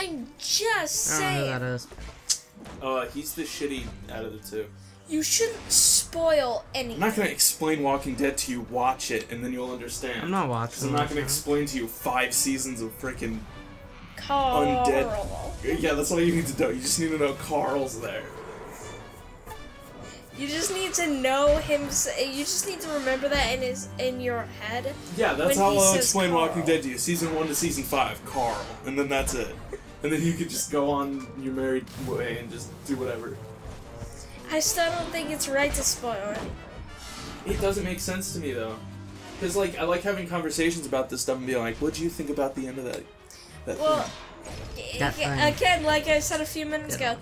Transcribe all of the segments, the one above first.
I'm just I don't know who saying. that is. Uh, he's the shitty out of the two. You shouldn't spoil anything. I'm not gonna explain Walking Dead to you. Watch it, and then you'll understand. I'm not watching. I'm not gonna explain to you five seasons of freaking. Carl. Undead. Yeah, that's all you need to know. You just need to know Carl's there. You just need to know him. You just need to remember that in his in your head. Yeah, that's When how I'll says explain Walking Dead to you. Season one to season five, Carl, and then that's it. And then you could just go on your married way and just do whatever. I still don't think it's right to spoil it. It doesn't make sense to me though, because like I like having conversations about this stuff and being like, "What do you think about the end of that?" That Well, thing? Again, again, like I said a few minutes Yeah. ago,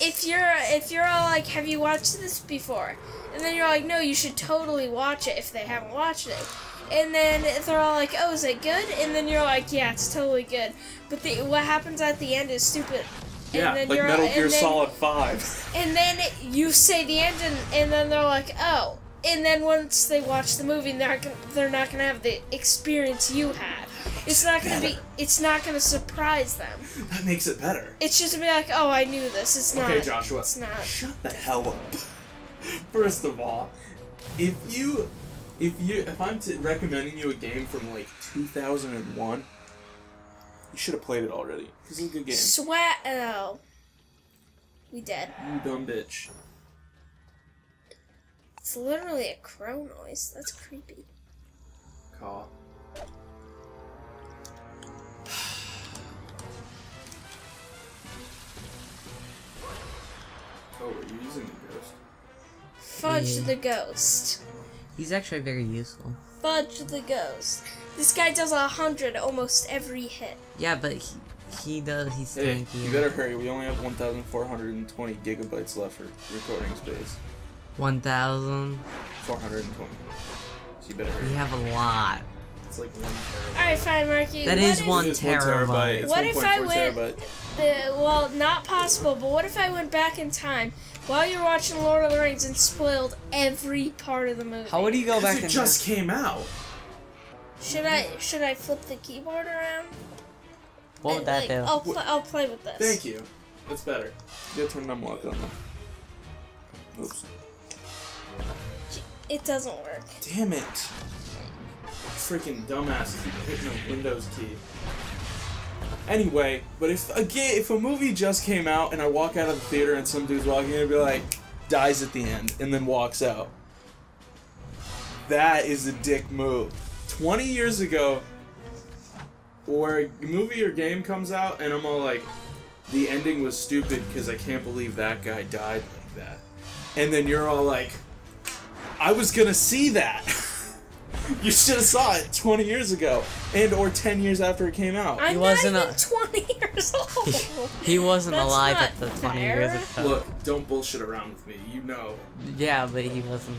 if you're if you're all like, "Have you watched this before?" and then you're like, "No, you should totally watch it if they haven't watched it." And then they're all like, "Oh, is it good?" And then you're like, "Yeah, it's totally good." But the, what happens at the end is stupid. yeah, and then like you're, Metal Gear then- Solid Five. And then you say the end, and, and then they're like, "Oh." And then once they watch the movie, they're not gonna, they're not gonna have the experience you had. It's not gonna be. It's not gonna surprise them. that makes it better. It's just gonna be like, oh, I knew this. It's not. Okay, Joshua. It's not. Shut the hell up. First of all, if you, if you, if I'm t- recommending you a game from like 2001, you should have played it already. This is a good game. Sweat. Oh. We dead. You dumb bitch. It's literally a crow noise. That's creepy. Caw. Oh, are you using the ghost? Fudge Yeah. the ghost. He's actually very useful. Fudge the ghost. This guy does a hundred almost every hit. Yeah, but he, he does. He's Hey, tanky. you better hurry. We only have 1,420 gigabytes left for recording space. 1,420. So you better hurry. We have a lot. It's like one terabyte. All right, fine, Marky. That is what is one It is terabyte. What if I went- terabyte. Uh, well, not possible. But what if I went back in time while you're watching Lord of the Rings and spoiled every part of the movie? How would you go back It in just came out. Should I should I flip the keyboard around? What would that like, do? I'll pl- I'll play with this. Thank you. That's better. You gotta turn numlock on though. Oops. It doesn't work. Damn it. Freaking dumbass keep hitting the Windows key. Anyway, but if again if a movie just came out and I walk out of the theater and some dude's walking in and be like dies at the end and then walks out. That is a dick move. 20 years ago or a movie or game comes out and I'm all like the ending was stupid because I can't believe that guy died like that. And then you're all like I was gonna see that. you should have saw it 20 years ago, and or 10 years after it came out. I'm wasn't not a- even 20 years old. He wasn't That's alive at the 20 fair. years ago. Look, don't bullshit around with me. You know, Yeah, but he wasn't.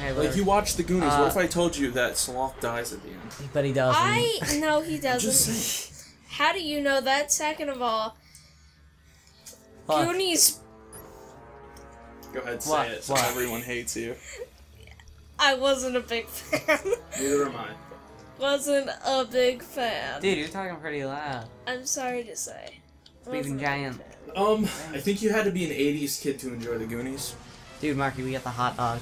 Hey, like you watched the Goonies. Uh, what if I told you that Sloth dies at the end? But he doesn't. I no, he doesn't. saying. How do you know that? Second of all, Fuck. Goonies. Go ahead, say What? it, so What? everyone hates you. I wasn't a big fan. Neither am I. wasn't a big fan. Dude, you're talking pretty loud. I'm sorry to say. Sleeping Wasn't giant. Um, I think you had to be an '80s kid to enjoy the Goonies. Dude, Marky, we got the hot dog.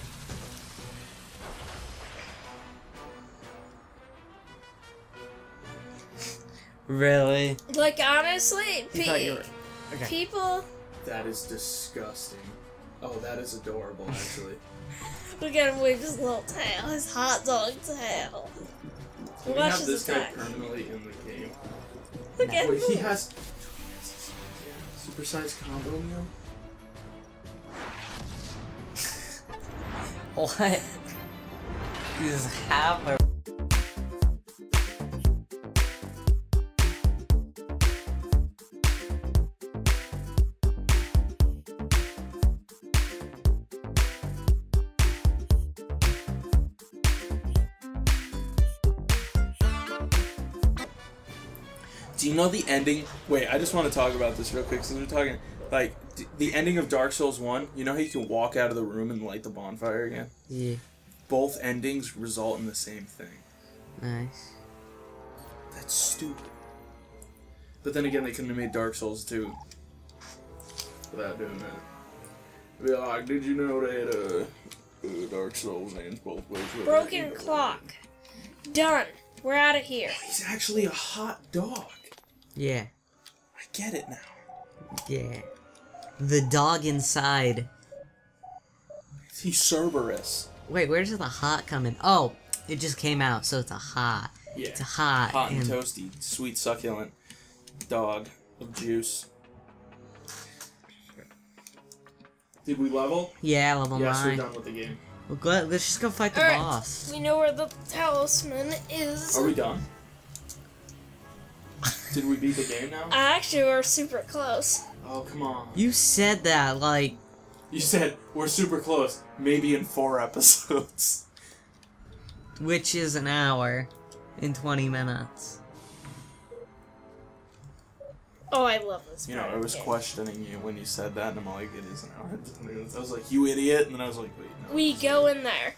Really? Like honestly, pe- were. Okay. people That is disgusting. Oh, that is adorable, actually. look at him wave his little tail, his hot dog tail. Can we have his this guy permanently in the game? Look at Wait, he him. has supersized combo meal. What? He's half a. you know the ending? Wait, I just want to talk about this real quick since we're talking. Like d- the ending of Dark Souls One. You know how you can walk out of the room and light the bonfire again. Yeah. Both endings result in the same thing. Nice. That's stupid. But then again, they couldn't have made Dark Souls 2 without doing that. Be like, did you know that uh, uh, Dark Souls ends both ways? Broken clock. Done. We're out of here. He's actually a hot dog. Yeah. I get it now. Yeah. The dog inside. He's Cerberus. Wait, where's the hot coming? Oh, it just came out, so it's a hot. Yeah. It's a hot. Hot and and- toasty, sweet, succulent dog of juice. Did we level? Yeah, level yes, we're done with the game. Well, go, let's just go fight the Alright. boss. We know where the talisman is. Are we done? Did we beat the game now? Actually, we're super close. Oh, come on. You said that, like, You said we're super close. Maybe in four episodes. which is an hour in 20 minutes. Oh, I love this. You know, I was game. questioning you when you said that, and I'm like, it is an hour. I was like, you idiot, and then I was like, wait, no. We go in there.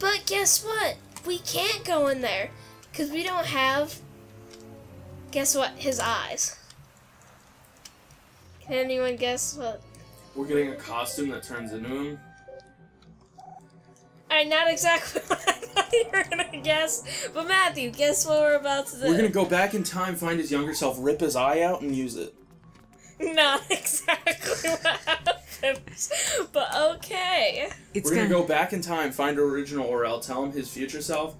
But guess what? We can't go in there because we don't have. Guess what? His eyes. Can anyone guess what? We're getting a costume that turns into him. Alright, not exactly what I thought you were gonna guess. But Matthew, guess what we're about to do? We're gonna go back in time, find his younger self, rip his eye out, and use it. Not exactly what happens. But okay. It's We're gonna go back in time, find original Orel, tell him his future self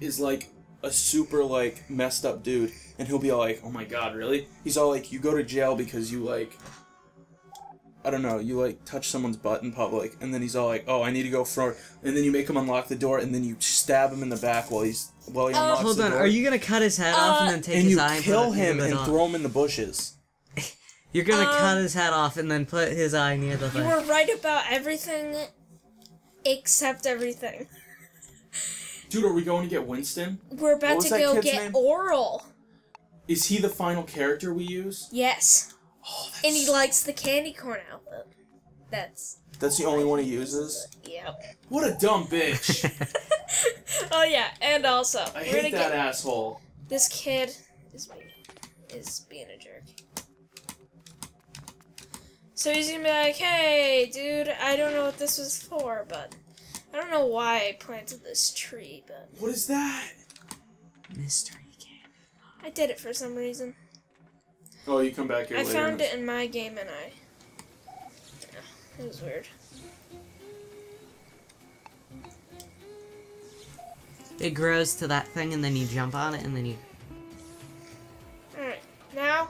is like a super like messed up dude, and he'll be like, "Oh my god, really?" He's all like, "You go to jail because you like." I don't know, you like touch someone's butt in public, and then he's all like, "Oh, I need to go for," and then you make him unlock the door, and then you stab him in the back while he's while he Uh, unlocks Hold the on, door. are you gonna cut his head off Uh, and then take and his you eye and kill put it him and dog? throw him in the bushes. You're gonna Um, cut his head off and then put his eye near the You thing. were right about everything except everything. Dude, are we going to get Winston? We're about to go get name? Orel. Is he the final character we use? Yes. Oh, that's, And he likes the candy corn outfit. That's that's the only one he uses. yep. What a dumb bitch! oh yeah, and also I we're hate gonna that get asshole. this kid is being is being a jerk. So he's gonna be like, "Hey, dude, I don't know what this was for, but I don't know why I planted this tree, but What is that? Mystery game. I did it for some reason. Oh, you come back here I later. found it in my game, and I yeah, it was weird. It grows to that thing and then you jump on it and then you. All right, now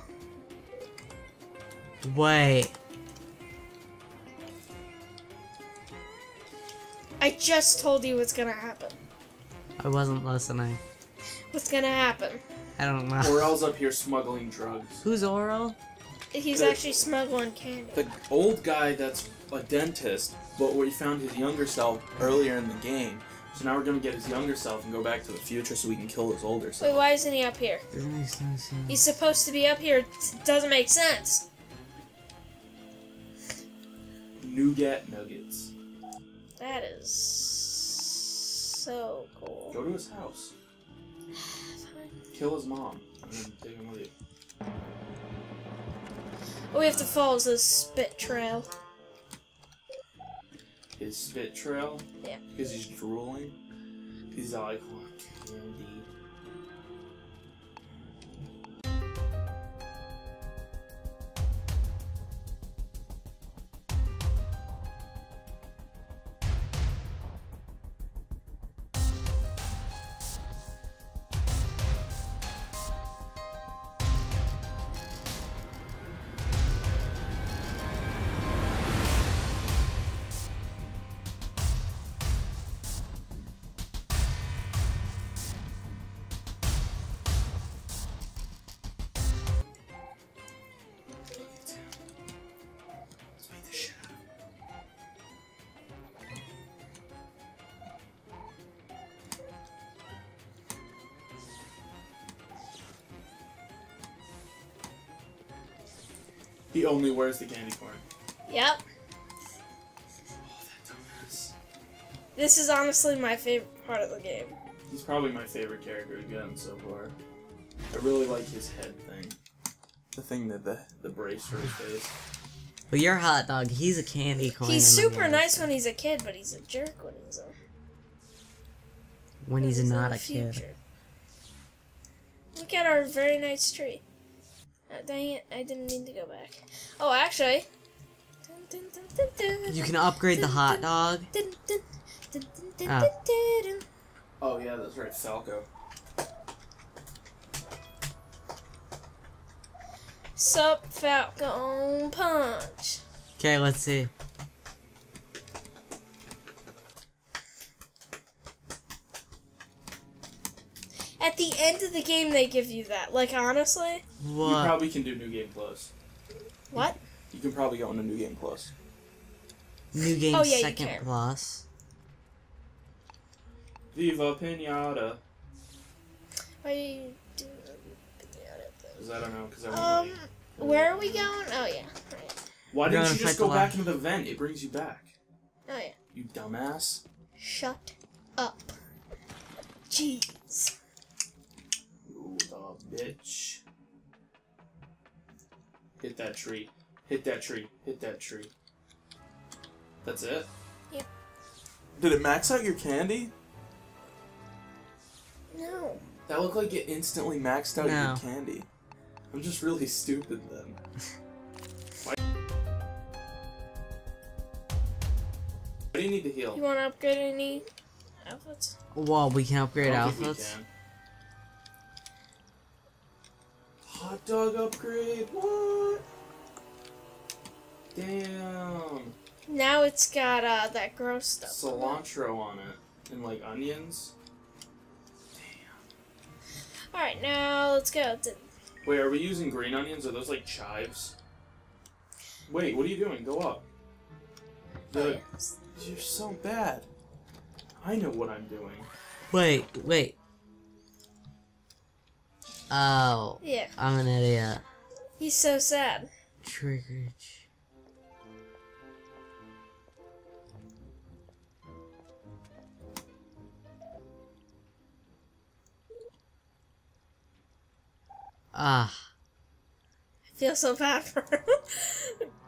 Wait. I just told you what's gonna happen. I wasn't listening. What's gonna happen? I don't know. Orel's up here smuggling drugs. Who's Orel? He's The- actually smuggling candy. The old guy that's a dentist, but we found his younger self earlier in the game. So now we're gonna get his younger self and go back to the future so we can kill his older self. Wait, why isn't he up here? Doesn't make sense. He's supposed to be up here. It doesn't make sense. Nougat nuggets. That is so cool. Go to his house. Kill his mom. And then take him with you. Oh, we have to follow this spit trail. His spit trail. Yeah. Because he's drooling. He's all like, "I want candy. He only wears the candy corn. Yep. Oh. This is honestly my favorite part of the game. He's probably my favorite character again so far. I really like his head thing. The thing that the the brace for his face. But your hot dog, he's a candy corn. He's super movie. nice when he's a kid, but he's a jerk when he's a When he's in not the a kid. Look at our very nice tree. Uh, dang it, I didn't mean to go back. Oh, actually. Dun, dun, dun, dun, dun, You can upgrade the hot dog. dun, dun, dun, dun, dun, dun, dun, dun. Oh yeah, that's right, Falco. Sup, Falcon Punch. Okay, let's see. At the end of the game, they give you that. Like, honestly. You probably can do New Game Plus. What? You can probably go into New Game Plus. New game Oh, yeah, second plus. Viva Pinata. Why are you doing Because I don't know, because I Um, money. where are we going? Oh, yeah. Right. Why You're didn't you just go back into the vent? It brings you back. Oh, yeah. You dumbass. Shut up. Jeez. You the bitch. Hit that tree. Hit that tree. Hit that tree. That's it? Yep. Did it max out your candy? No. That looked like it instantly maxed out No. your candy. I'm just really stupid then. Why? Why do you need to heal? You want to upgrade any outfits? Well, we can upgrade I we outfits. Hot dog upgrade? What? Damn. Now it's got uh, that gross stuff. Cilantro on it. And like onions. Damn. Alright, now let's go. to- Wait, are we using green onions? Are those like chives? Wait, what are you doing? Go up. Oh, The- yeah. You're so bad. I know what I'm doing. Wait, wait. Oh, yeah, I'm an idiot. he's so sad. Triggered. Ah, I feel so bad for him.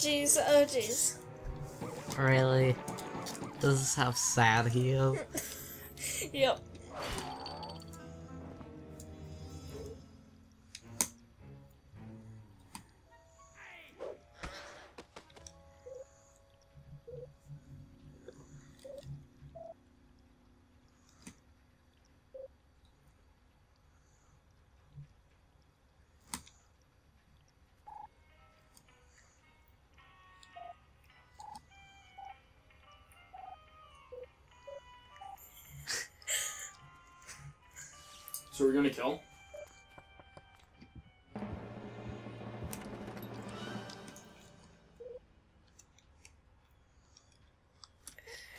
jeez, oh jeez. really? Does this is how sad he is. Yep. So we're gonna kill?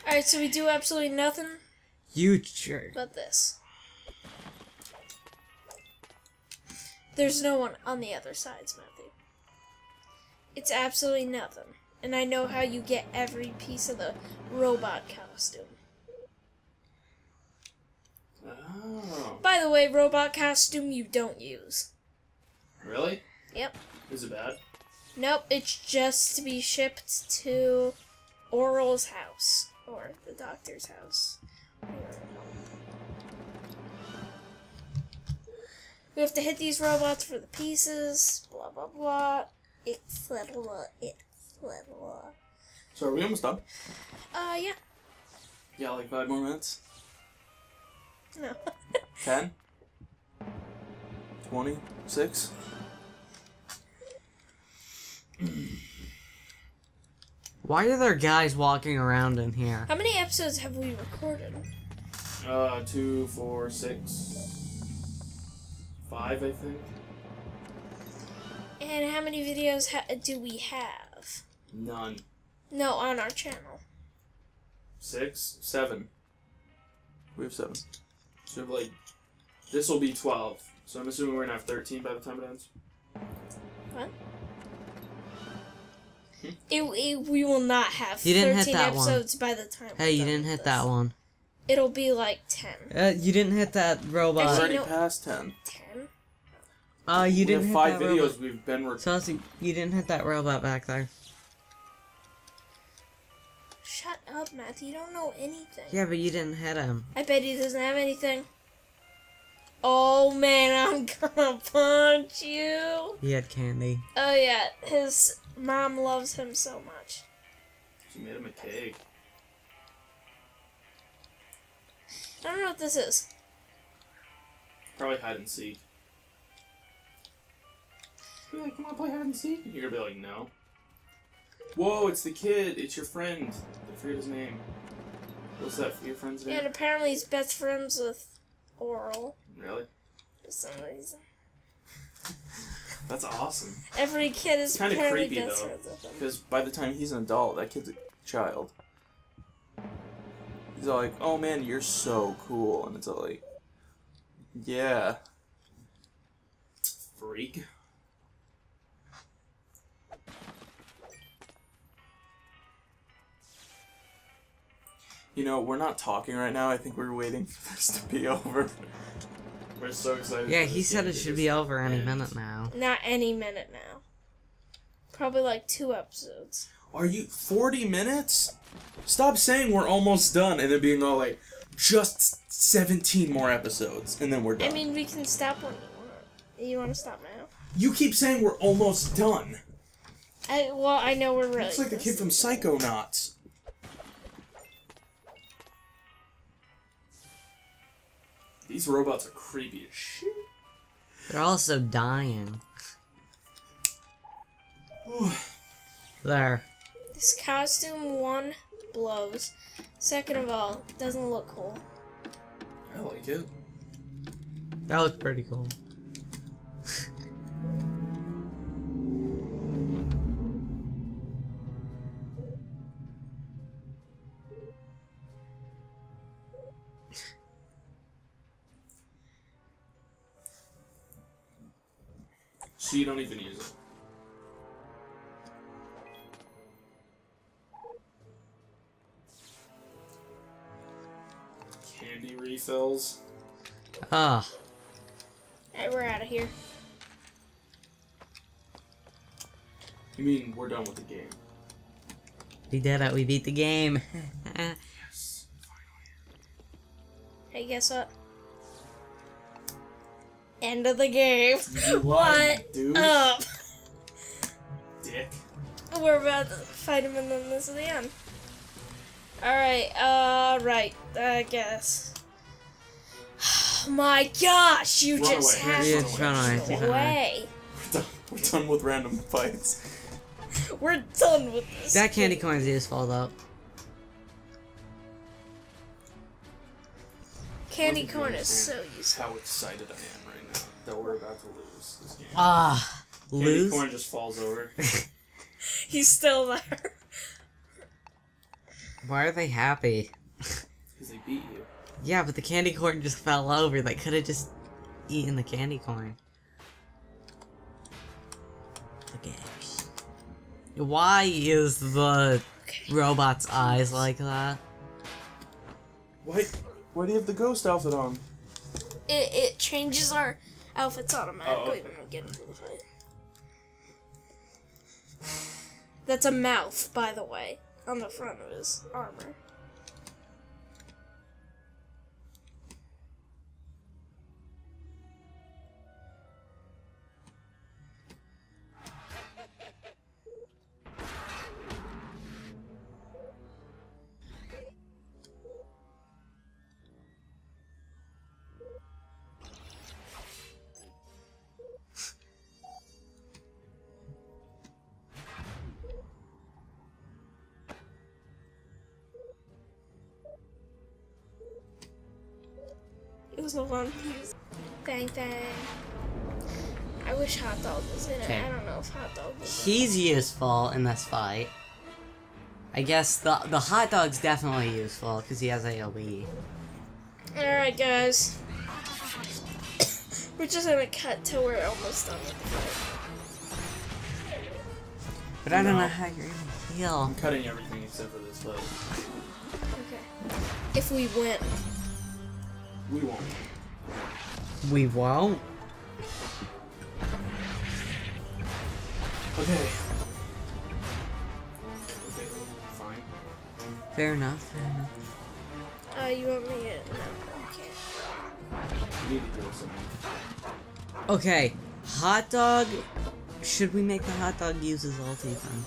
Alright, so we do absolutely nothing You jerk. but this. There's no one on the other sides, Matthew. It's absolutely nothing. And I know how you get every piece of the robot costume. Oh. By the way, robot costume you don't use. Really? Yep. Is it bad? Nope, it's just to be shipped to Orel's house. Or the doctor's house. We have to hit these robots for the pieces, blah blah blah, etc. etc. So are we almost done? Uh, yeah. Yeah, like five more minutes. No. Ten? Twenty? Six? Why are there guys walking around in here? How many episodes have we recorded? Uh, two, four, six, five, I think. And how many videos ha- do we have? None. No, on our channel. Six, seven. We have seven. So we have like this will be twelve. So I'm assuming we're gonna have thirteen by the time it ends. It, it, we will not have You didn't hit 13 that one. episodes by the time. Hey, you didn't with hit that one. It'll be like 10. Uh, you didn't hit that robot. Actually, already no. past ten. 10? Uh, you we didn't have hit five that videos robot. we've been recording. Chelsea, you didn't hit that robot back there. Shut up, Matthew. You don't know anything. Yeah, but you didn't hit him. I bet he doesn't have anything. Oh man, I'm gonna punch you. He had candy. Oh yeah, his mom loves him so much. She made him a cake. I don't know what this is. Probably hide and seek. Be like, come on, play hide and seek. And you're gonna be like, no. Whoa, it's the kid. It's your friend. I forget his name. What's that? Your friend's name? And apparently he's best friends with Orel Really? for some reason. That's awesome. Every kid is kinda creepy, though. friends with him. Because by the time he's an adult, that kid's a child. He's all like, oh man, you're so cool. And it's all like, yeah. Freak. You know, we're not talking right now. I think we're waiting for this to be over. We're so excited. Yeah, he said it should be over any end. minute now. Not any minute now. Probably like two episodes. Are you 40 minutes? Stop saying we're almost done and then being all like, just 17 more episodes and then we're done. I mean, we can stop when you want. You want to stop now? you keep saying we're almost done. I well, I know we're really. It's like the kid from close. Psychonauts. These robots are creepy as shit. They're also dying. There. This costume one blows. Second of all, doesn't look cool. I like it. That looks pretty cool. So you don't even use it. Candy refills. Ah, Alright, we're out of here. You mean we're done with the game? we did it. We beat the game. Yes. Hey, guess what? End of the game. What dude. up? Dick. We're about to fight him, and then this is the end. Alright, uh, right, I guess. My gosh, you Run just away. have Yeah, to just run away, just run away. away. We're done, we're done with random fights. We're done with this. that candy game. coin's useful though. Candy corn is so understand useful. How excited I am right now that we're about to lose this game. Ah, Candy lose. corn just falls over. He's still there. Why are they happy? Because they beat you. Yeah, but the candy corn just fell over. They could have just eaten the candy corn. Okay. Why is the Okay. robot's eyes like that? Why? Why do you have the ghost outfit on? It, it changes our outfits automatically Oh, okay. we get into the fight. That's a mouth, by the way, on the front of his armor. It was no fun. Bang bang. I wish hot dog was in it. Okay. I don't know if hot dog was in. He's useful in this fight. I guess the the hot dog's definitely useful because he has AOE. Alright, guys. We're just gonna cut till we're almost done with the fight. But I don't No. know how you're gonna heal. I'm cutting everything except for this fight. Okay. If we win. We won't. We won't. Okay. Okay, fine. Fair enough. Fair enough. Uh, you want me to? No, I can't. You need to heal someone. Okay, hot dog. Should we make the hot dog use his ulti then?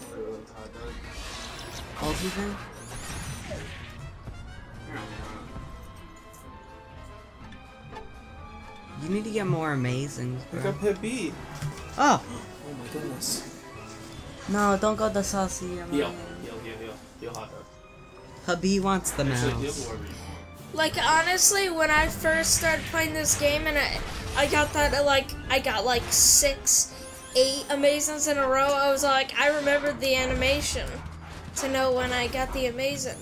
Hot dog. Ulti then? You need to get more amazing, Pick bro. up hit B. Oh Oh my goodness. no! Don't go the saucy. Heal. Heal, heal, heal. Heal hot dog. Hubby wants the Actually, mouse. whoever you want. Like honestly, when I first started playing this game and I, I got that like I got like six, eight amazings in a row. I was like, I remembered the animation to know when I got the amazing.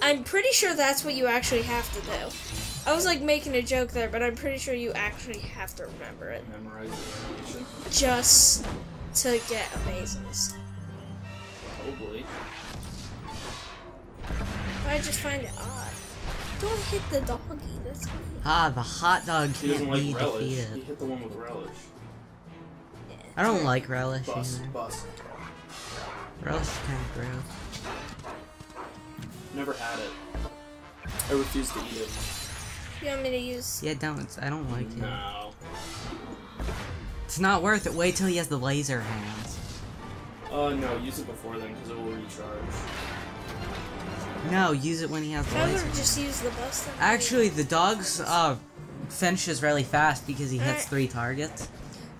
I'm pretty sure that's what you actually have to do. I was like making a joke there, but I'm pretty sure you actually have to remember it Memorize the animation. just to get amazings. Probably. I just find it odd. Don't hit the doggy. That's weird. Ah, the hot dog He doesn't can't be like relish. He defeated. hit the one with relish. I don't like relish Bus, either. bus. Relish is kind of gross. Never had it. I refuse to eat it. You want me to use? Yeah, don't. I don't like it. No. It's not worth it. Wait till he has the laser hands. Uh, no, use it before then, because it will recharge. No, use it when he has the I laser. would just use the bus then. Actually, the dog's uh finishes really fast because he hits Alright. three targets.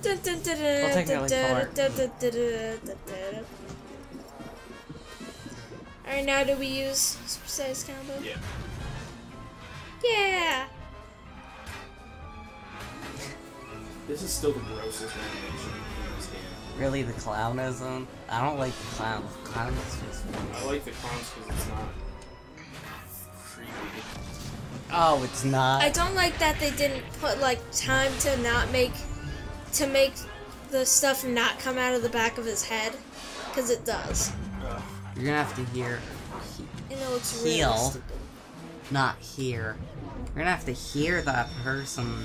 Dun, dun, dun, Well. Alright, now do we use Super Size combo? Yeah. Yeah! This is still the grossest animation in this game. Really, the clown isn't. I don't like the clown. The clown is just. I like the clowns because it's not creepy. Oh, it's not. I don't like that they didn't put like time to not make to make the stuff not come out of the back of his head because it does You're gonna have to hear, and it looks really Heal. stupid. not hear. You're gonna have to hear that person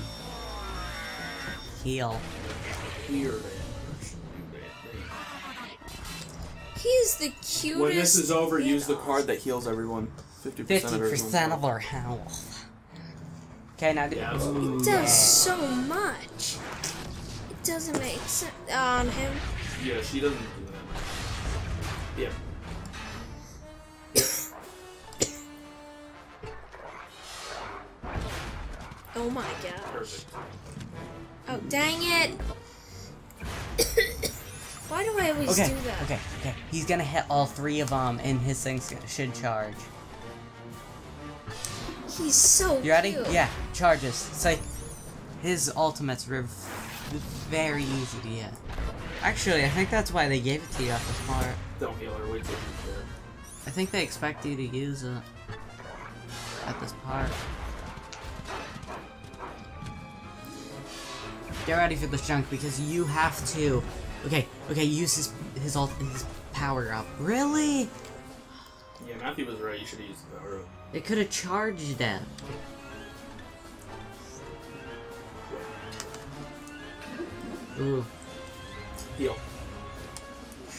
heal. Weird. He's the cutest. When this is over, use the card that heals everyone. 50% Fifty of everyone's percent of health. our health. Okay, now do. Yeah, absolutely. It does so much. It doesn't make sense on him. Yeah, she doesn't do that. Much. Yeah. Oh my gosh. Perfect. Oh dang it! Why do I always Okay, do that? okay, okay. He's gonna hit all three of them, and his thing should charge. He's so You ready? cute. Yeah, charges. Say, his ultimates were very easy to get. Actually, I think that's why they gave it to you at the start. Don't heal her. Wait till she's. I think they expect you to use it at this part. Get ready for this junk because you have to. Okay, okay. Use his his ult his power up. Really? Yeah, Matthew was right. You should have used the power up. It could have charged them. Ooh, Heal.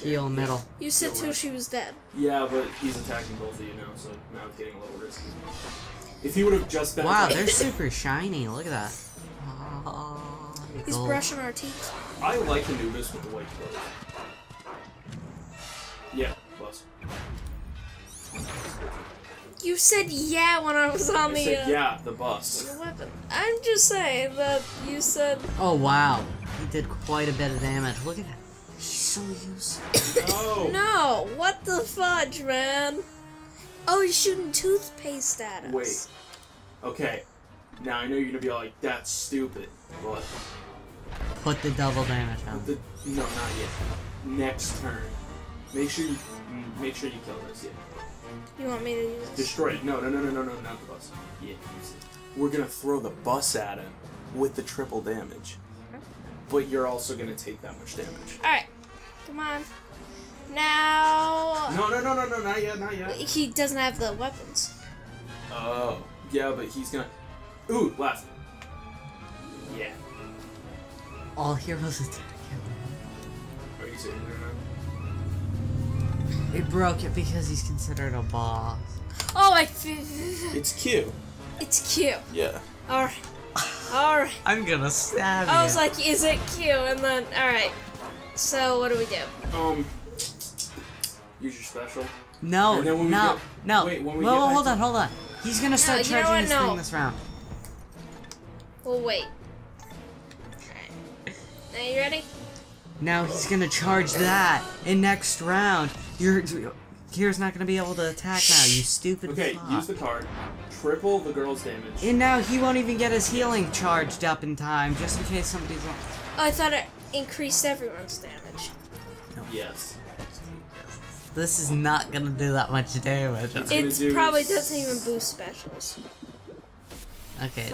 heal middle. You said You're till she was dead. Yeah, but he's attacking both of you now, so now it's getting a little risky. If he would have just been Wow, they're super shiny. Look at that. Oh, He's gold. brushing our teeth. I like Anubis with the white clothes. Yeah, plus. You said yeah when I was on I the, said, uh, yeah, the bus. the weapon. I'm just saying that you said Oh wow, he did quite a bit of damage. Look at that. He's so useful. No! no. What the fudge, man? Oh, he's shooting toothpaste at us. Wait. Okay. Now I know you're gonna be like, that's stupid, but Put the double damage on. the, no, not yet. Next turn, make sure you mm, make sure you kill this. Yeah, You want me to use destroy it. No, no, no, no, no, no, not the bus. Yeah, use it. we're gonna throw the bus at him with the triple damage. But you're also gonna take that much damage. All right, come on. Now No, no, no, no, no, not yet, not yet. he doesn't have the weapons. Oh, yeah, but he's gonna. Ooh, left. Yeah. All heroes attack him. Are you sitting there now? It broke it because he's considered a boss. Oh, I. It's Q. It's Q. Yeah. All right. All right. I'm gonna stab I you. was like, is it Q? And then, all right. So what do we do? Um. Use your special. no, and then when we no, get- no. wait, when we Whoa, get whoa, hold to- on, hold on. He's gonna start you know charging what? his No. thing this round. We'll wait. Alright. Now you ready? Now he's gonna charge that in next round. You're Kira's not gonna be able to attack now. You stupid. Okay, fuck. use the card. Triple the girl's damage. And now he won't even get his healing charged up in time, just in case somebody's. on- Oh, I thought it increased everyone's damage. Yes. This is not gonna do that much damage. It do probably doesn't even boost specials. Okay.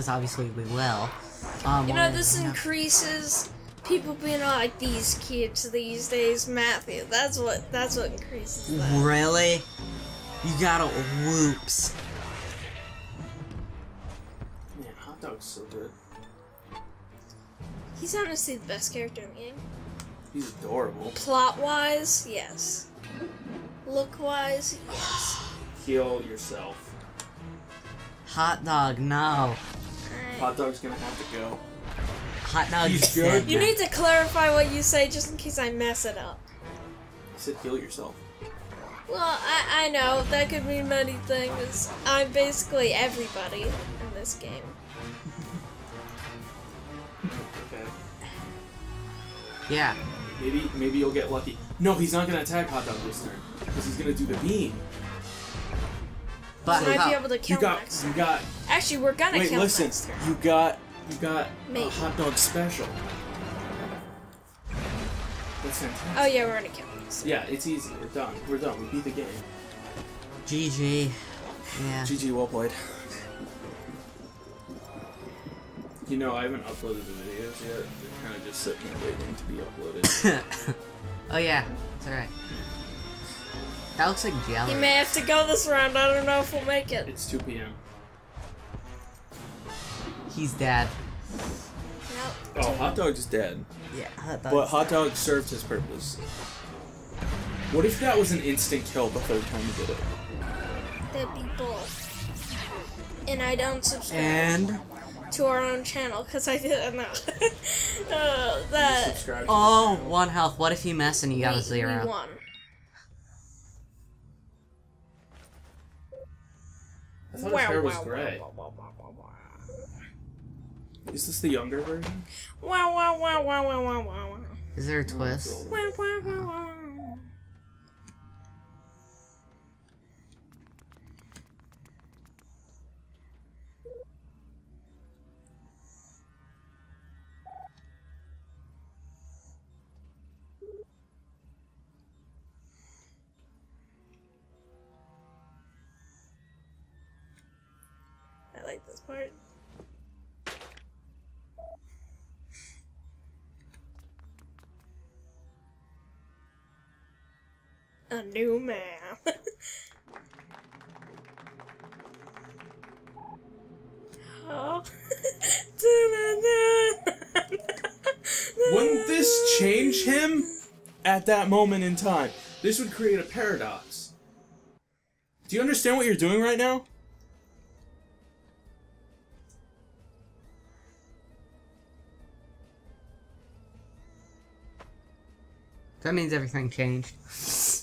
Because obviously we will. Um, You know, this increases people being like these kids these days, Matthew. That's what that's what increases that. Really? You gotta whoops. Man, hot dog's so good. He's honestly the best character in the game. He's adorable. Plot wise, yes. Look wise, yes. Heal yourself. Hot dog, no. Alright. Hot dog's gonna have to go. Hot dog He's good. dead You need to clarify what you say just in case I mess it up. I said heal yourself. Well, I, I know that could mean many things. I'm basically everybody in this game. Okay. Yeah. Maybe maybe you'll get lucky. No, he's not gonna attack hot dog this turn because he's gonna do the beam. But I might how- be able to kill You got next. you got. Actually, we're gonna Wait, kill listen. next turn. You got you got Maybe. a hot dog special. That's fantastic. Oh yeah, we're gonna kill next. Yeah, it's easy. We're done. We're done. We beat the game. GG. Yeah. GG, well played. You know, I haven't uploaded the videos yet. They're kind of just sitting there waiting to be uploaded. oh yeah, it's alright. That looks like jelly. You may have to go this round. I don't know if we'll make it. it's 2 p.m. He's dead. Nope. Oh, hot dog's dead. Yeah, hot dog. But hot dog served his purpose. What if that was an instant kill the third time you did it? That'd be bull. And I don't subscribe And to our own channel because I didn't know. uh, that subscribe to oh, the channel. one health. What if you mess and you got we, a zero? we won. I thought his hair was gray. Is this the younger version? Wow, wow, wow, wow, wow, wow, wow, wow. Is there a oh, twist? Wow, wow, wow, wow. A new man. oh. Wouldn't this change him at that moment in time. This would create a paradox. Do you understand what you're doing right now? That means everything changed.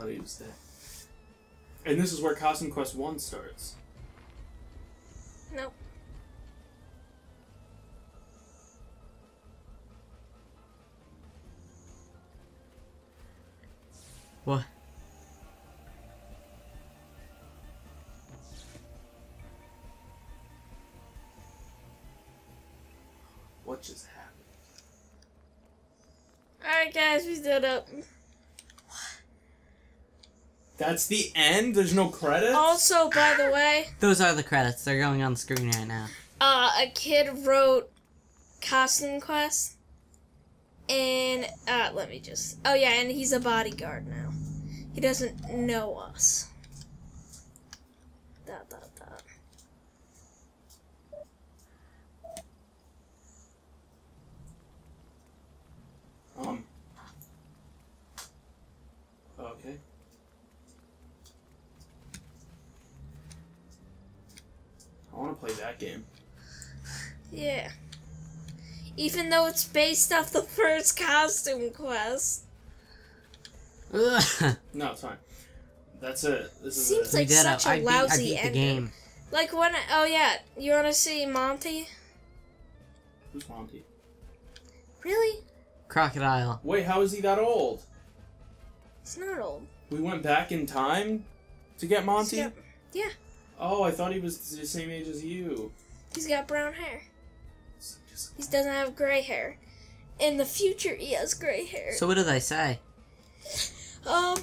Oh, he was dead. And this is where Costume Quest 1 starts. Nope. What? What just happened? Alright, guys, we stood up. That's the end? There's no credits? Also, by the way, Those are the credits. They're going on the screen right now. uh, a kid wrote Costume Quest. And, uh, let me just. Oh, yeah, and he's a bodyguard now. He doesn't know us. Dot, dot, dot. Um. Okay. I want to play that game. Yeah. Even though it's based off the first Costume Quest. No, it's fine. That's it. This is Seems it. like did such it. a I beat, I lousy beat the ending. game. Like when. Oh, yeah. You want to see Monty? Who's Monty? Really? Crocodile. Wait, how is he that old? He's not old. We went back in time to get Monty? He's got, yeah. Oh, I thought he was the same age as you. He's got brown hair. He doesn't have gray hair. In the future, he has gray hair. So what did I say? um.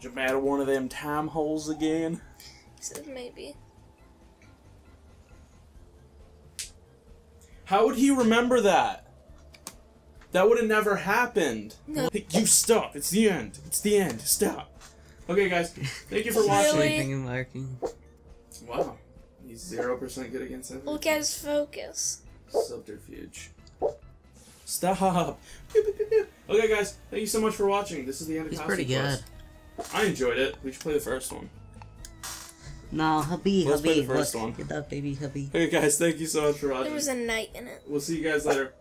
Did you matter one of them time holes again? He said maybe. How would he remember that? That would have never happened. No. Hey, You stop. It's the end. It's the end. Stop. Okay, guys. Thank you for watching. Really? And lurking. Wow. He's zero percent good against everything. Look at his focus. Subterfuge. Stop. Okay, guys. Thank you so much for watching. This is the end of He's Costume pretty good. Quest. I enjoyed it. We should play the first one. No, hubby, Let's play the first look, one. Get that baby, hubby. Okay, guys. Thank you so much for watching. There was a knight in it. We'll see you guys later.